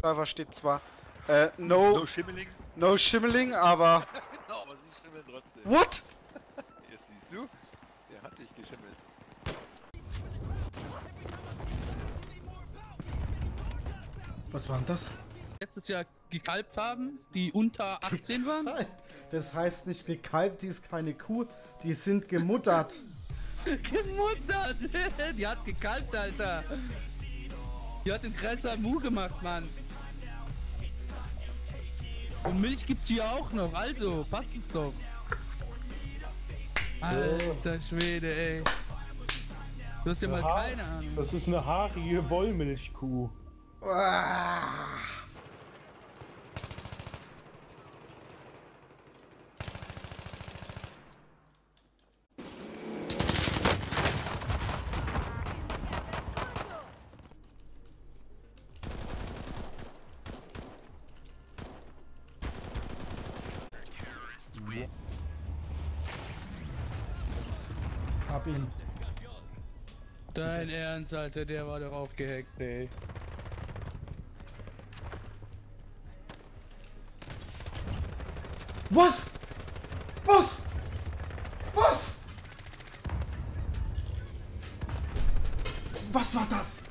Server steht zwar äh, no, No Schimmeling. no Schimmeling, aber Genau, aber sie schimmeln trotzdem. what? Jetzt siehst du, der hat dich geschimmelt. Was war denn das? letztes Jahr gekalbt haben, die unter 18 waren. Das heißt nicht gekalbt, die ist keine Kuh, die sind gemuttert. Gemuttert! Die hat gekalbt, Alter! Die hat den Kreiser Mu gemacht, Mann! Und Milch gibt's hier auch noch, also, passt es doch! Alter Schwede, ey! Du hast ja mal keine Ahnung. Das ist eine haarige Wollmilchkuh. Ah. Hab ihn. Dein Ernst, Alter, der war doch aufgehackt, ey. Was? Was? Was? Was war das?